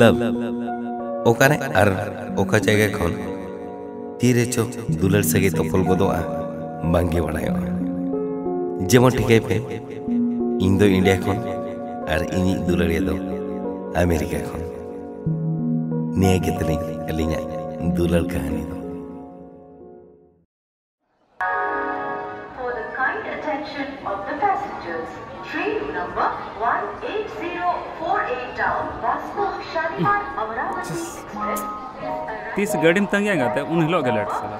ᱞᱟᱵᱷ ᱚᱠᱟᱨᱮ ᱟᱨ ᱚᱠᱟ ᱡᱟᱭᱜᱟ ᱠᱷᱚᱱ ᱛᱤᱨᱮ ᱪᱚ ᱫᱩᱞᱟᱹᱲ ᱥᱟᱹᱜᱟᱹᱭ ᱛᱚᱯᱚᱞ ᱜᱚᱫᱚᱜᱼᱟ ᱵᱟᱝᱜᱮ ᱵᱟᱲᱟᱭᱚᱜᱼᱟ ᱡᱮᱢᱚᱱ ᱴᱷᱤᱠᱟᱹᱭ ᱯᱮ ᱤᱧ ᱫᱚ ᱤᱱᱰᱤᱭᱟ ᱠᱷᱚᱱ ᱟᱨ ᱤᱧᱤᱡ ᱫᱩᱞᱟᱹᱲᱤᱭᱟᱹ ᱫᱚ ᱟᱢᱮᱨᱤᱠᱟ ᱠᱷᱚᱱ ᱱᱤᱭᱟᱹ ᱜᱮ ᱛᱟᱹᱞᱤᱧ ᱟᱹᱞᱤᱧᱟᱜ ᱫᱩᱞᱟᱹᱲ ᱠᱟᱹᱦᱱᱤ ᱫᱚ तीस गाड़ी तंगे आते उन हिल के लाइट सर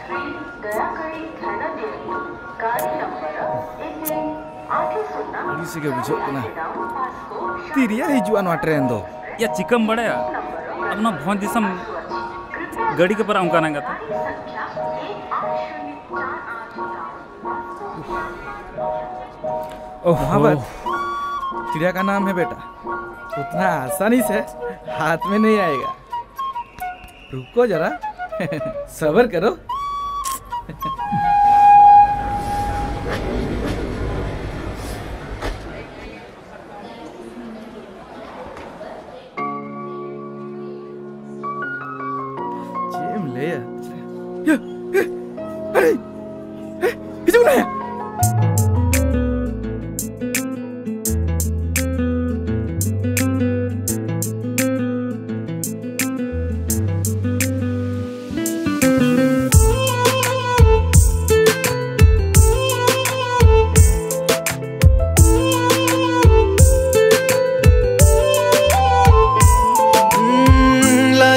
के ट्रेन दो। या चिकम बड़ा अब ना दिसम गाड़ी के पारा उनका ओह। चिड़िया का नाम है बेटा। उतना आसानी से हाथ में नहीं आएगा। रुको जरा सबर करो। अरे,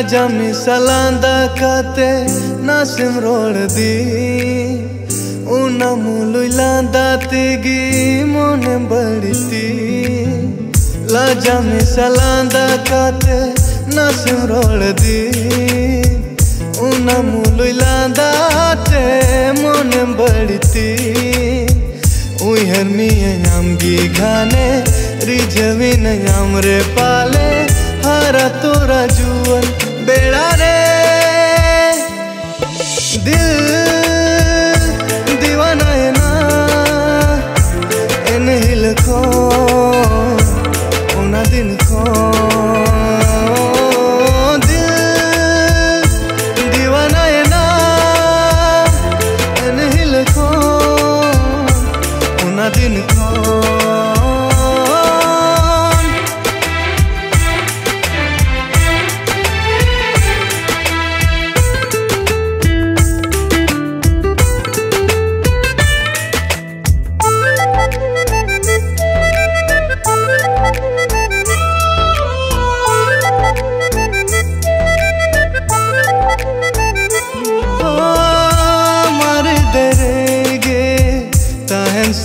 लाजमी सलांदा खाते, नासिम रोड दी। उना मुलुलांदा तिगी, मोने बड़ती लाजमी सलांदा खाते, नासिम रोड दी। उना मुलुलांदा ते। मोने बड़ती उहर मिया यामगी घाने रिझवी न याम रे पाले। हारा तोरा जुअन दिन को दिल दीवाना है ना इन हिल को उना दिन को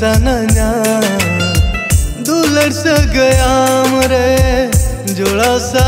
सनन्या दुलर स गया मरे जोड़ा सा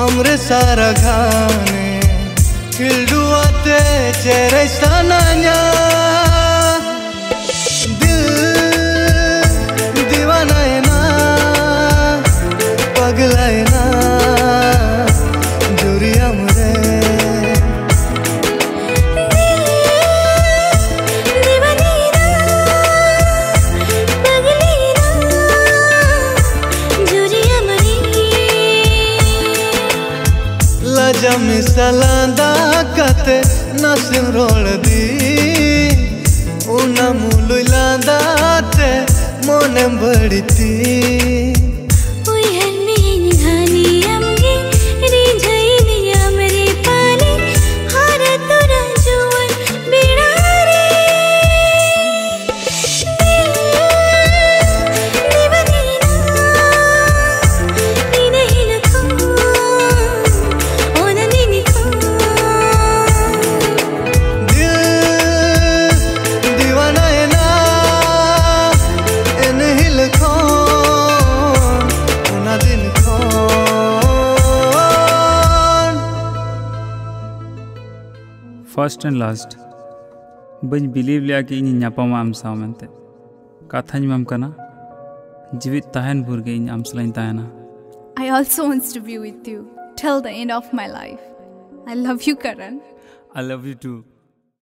अमरे सारा घाने खिलडुआते misalanda kate nasim roldi unamului landate monem băriti first and last बन बिलीव लिया कि इन नापामा आम साव मेंते काथाñ माम कना जीवित तहन भूर आम सलाइन तहना I also wants to be with you till the end of my life. I love you, Karan. I love you too